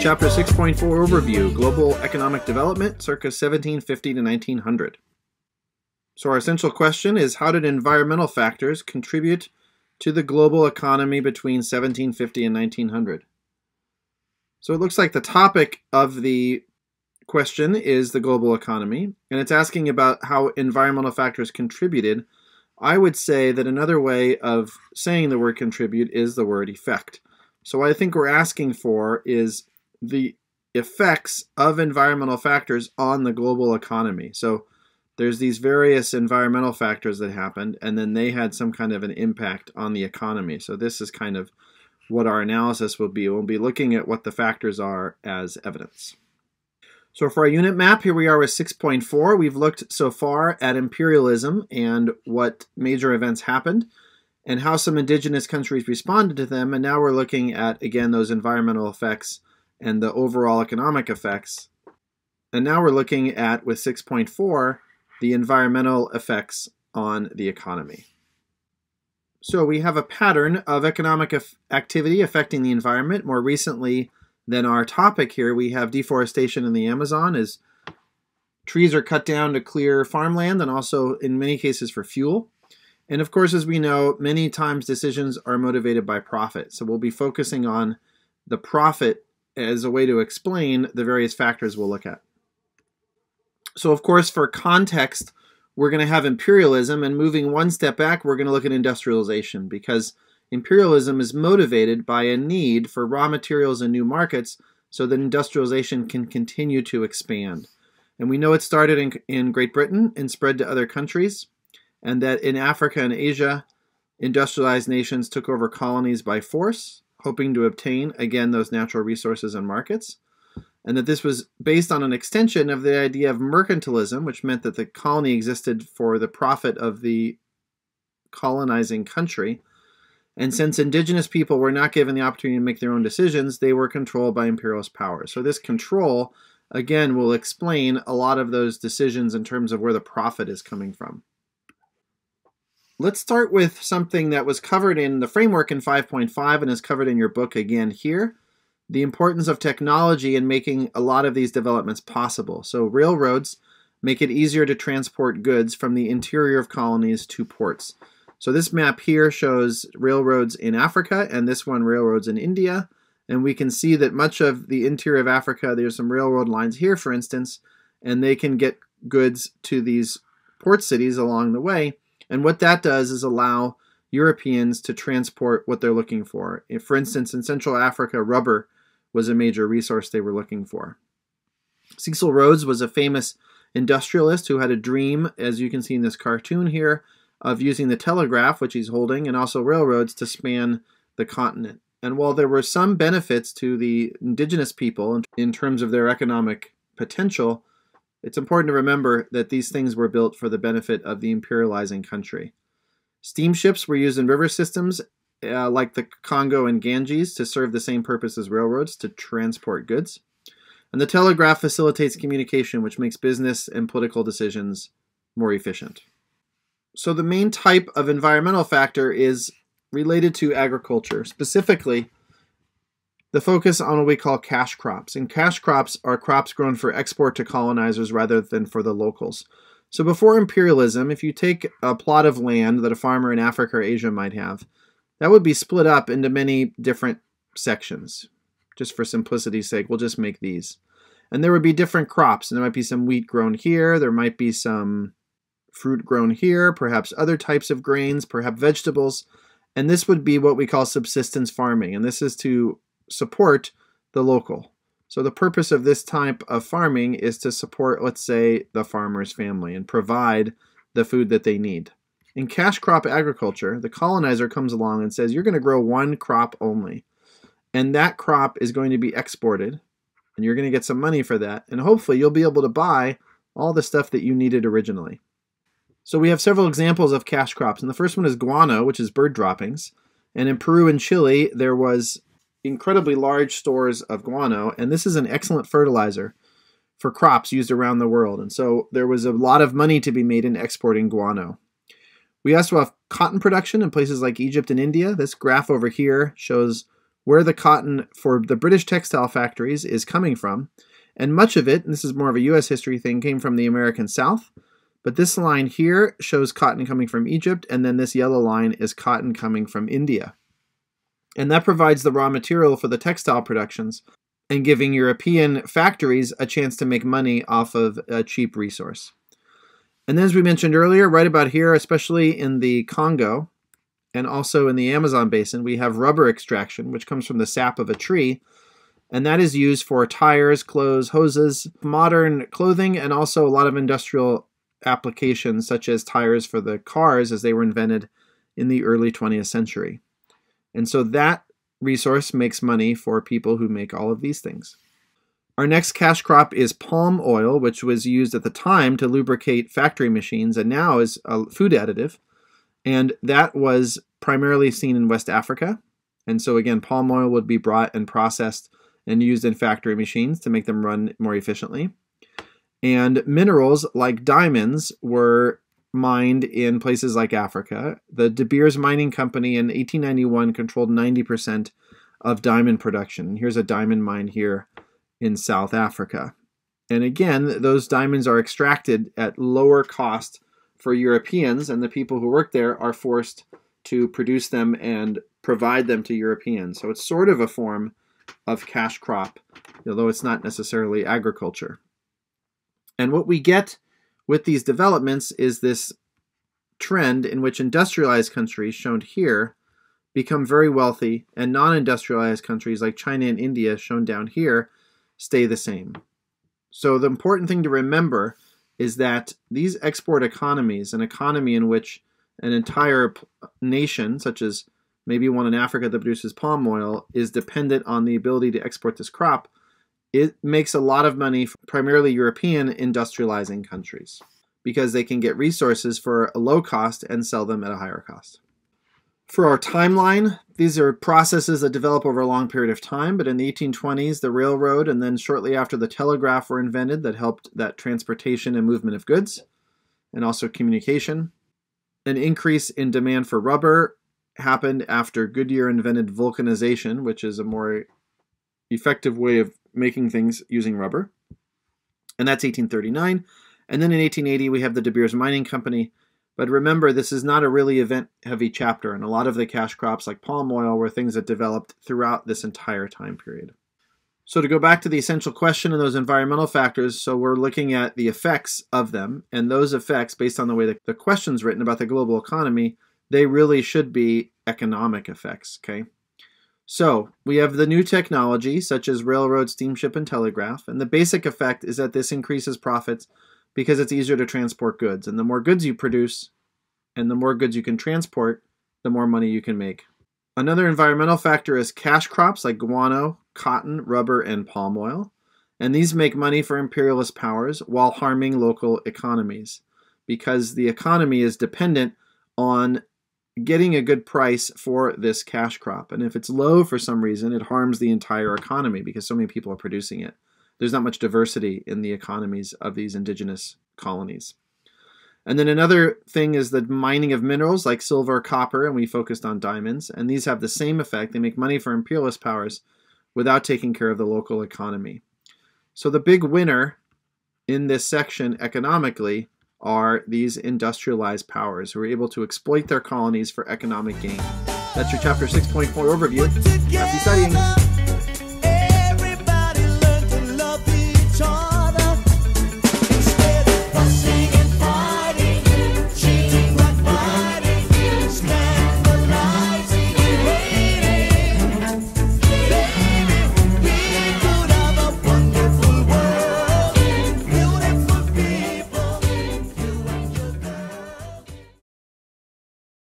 Chapter 6.4 Overview Global Economic Development, circa 1750 to 1900. So, our essential question is How did environmental factors contribute to the global economy between 1750 and 1900? So, it looks like the topic of the question is the global economy, and it's asking about how environmental factors contributed. I would say that another way of saying the word contribute is the word effect. So, what I think we're asking for is the effects of environmental factors on the global economy. So, there's these various environmental factors that happened, and then they had some kind of an impact on the economy. So, this is kind of what our analysis will be. We'll be looking at what the factors are as evidence. So for our unit map, here we are with 6.4. We've looked so far at imperialism and what major events happened and how some indigenous countries responded to them. And now we're looking at, again, those environmental effects and the overall economic effects. And now we're looking at, with 6.4, the environmental effects on the economy. So we have a pattern of economic activity affecting the environment. More recently than our topic here, we have deforestation in the Amazon as trees are cut down to clear farmland and also in many cases for fuel. And of course, as we know, many times decisions are motivated by profit. So we'll be focusing on the profit as a way to explain the various factors we'll look at. So of course, for context, we're going to have imperialism, and moving one step back, we're going to look at industrialization because imperialism is motivated by a need for raw materials and new markets so that industrialization can continue to expand. And we know it started in, in Great Britain and spread to other countries, and that in Africa and Asia, industrialized nations took over colonies by force, hoping to obtain, again, those natural resources and markets and that this was based on an extension of the idea of mercantilism, which meant that the colony existed for the profit of the colonizing country. And since indigenous people were not given the opportunity to make their own decisions, they were controlled by imperialist power. So, this control, again, will explain a lot of those decisions in terms of where the profit is coming from. Let's start with something that was covered in the framework in 5.5 and is covered in your book again here the importance of technology in making a lot of these developments possible. So, railroads make it easier to transport goods from the interior of colonies to ports. So, this map here shows railroads in Africa, and this one railroads in India. And we can see that much of the interior of Africa, there's some railroad lines here, for instance, and they can get goods to these port cities along the way. And what that does is allow Europeans to transport what they're looking for. If, for instance, in Central Africa, rubber was a major resource they were looking for. Cecil Rhodes was a famous industrialist who had a dream, as you can see in this cartoon here, of using the telegraph, which he's holding, and also railroads to span the continent. And while there were some benefits to the indigenous people in terms of their economic potential, it's important to remember that these things were built for the benefit of the imperializing country. Steamships were used in river systems uh, like the Congo and Ganges, to serve the same purpose as railroads to transport goods. And the telegraph facilitates communication, which makes business and political decisions more efficient. So, the main type of environmental factor is related to agriculture, specifically the focus on what we call cash crops. And cash crops are crops grown for export to colonizers rather than for the locals. So, before imperialism, if you take a plot of land that a farmer in Africa or Asia might have, that would be split up into many different sections. Just for simplicity's sake, we'll just make these. And there would be different crops, and there might be some wheat grown here, there might be some fruit grown here, perhaps other types of grains, perhaps vegetables. And this would be what we call subsistence farming, and this is to support the local. So the purpose of this type of farming is to support, let's say, the farmer's family and provide the food that they need. In cash crop agriculture, the colonizer comes along and says, You're going to grow one crop only. And that crop is going to be exported, and you're going to get some money for that. And hopefully, you'll be able to buy all the stuff that you needed originally. So, we have several examples of cash crops. And the first one is guano, which is bird droppings. And in Peru and Chile, there was incredibly large stores of guano, and this is an excellent fertilizer for crops used around the world. And so there was a lot of money to be made in exporting guano. We also have cotton production in places like Egypt and India. This graph over here shows where the cotton for the British textile factories is coming from. And much of it, and this is more of a US history thing, came from the American South. But this line here shows cotton coming from Egypt, and then this yellow line is cotton coming from India. And that provides the raw material for the textile productions and giving European factories a chance to make money off of a cheap resource. And then, as we mentioned earlier, right about here, especially in the Congo and also in the Amazon basin, we have rubber extraction, which comes from the sap of a tree. And that is used for tires, clothes, hoses, modern clothing, and also a lot of industrial applications, such as tires for the cars as they were invented in the early 20th century. And so that resource makes money for people who make all of these things. Our next cash crop is palm oil, which was used at the time to lubricate factory machines and now is a food additive. And that was primarily seen in West Africa. And so, again, palm oil would be brought and processed and used in factory machines to make them run more efficiently. And minerals like diamonds were mined in places like Africa. The De Beers Mining Company in 1891 controlled 90% of diamond production. Here's a diamond mine here in South Africa. And again, those diamonds are extracted at lower cost for Europeans, and the people who work there are forced to produce them and provide them to Europeans. So it's sort of a form of cash crop, although it's not necessarily agriculture. And what we get with these developments is this trend in which industrialized countries, shown here, become very wealthy, and non industrialized countries like China and India, shown down here, stay the same. So, the important thing to remember is that these export economies, an economy in which an entire nation, such as maybe one in Africa that produces palm oil, is dependent on the ability to export this crop, it makes a lot of money for primarily European industrializing countries because they can get resources for a low cost and sell them at a higher cost. For our timeline, these are processes that develop over a long period of time, but in the 1820s, the railroad and then shortly after the telegraph were invented that helped that transportation and movement of goods and also communication. An increase in demand for rubber happened after Goodyear invented vulcanization, which is a more effective way of making things using rubber. And that's 1839. And then in 1880, we have the De Beers Mining Company. But remember, this is not a really event heavy chapter, and a lot of the cash crops, like palm oil, were things that developed throughout this entire time period. So, to go back to the essential question and those environmental factors, so we're looking at the effects of them, and those effects, based on the way that the question's written about the global economy, they really should be economic effects, okay? So, we have the new technology, such as railroad, steamship, and telegraph, and the basic effect is that this increases profits because it's easier to transport goods. And the more goods you produce and the more goods you can transport, the more money you can make. Another environmental factor is cash crops like guano, cotton, rubber, and palm oil. And these make money for imperialist powers while harming local economies because the economy is dependent on getting a good price for this cash crop. And if it's low for some reason, it harms the entire economy because so many people are producing it. There's not much diversity in the economies of these indigenous colonies. And then another thing is the mining of minerals like silver, copper, and we focused on diamonds. And these have the same effect. They make money for imperialist powers without taking care of the local economy. So the big winner in this section economically are these industrialized powers who are able to exploit their colonies for economic gain. That's your chapter 6.4 overview. Happy studying!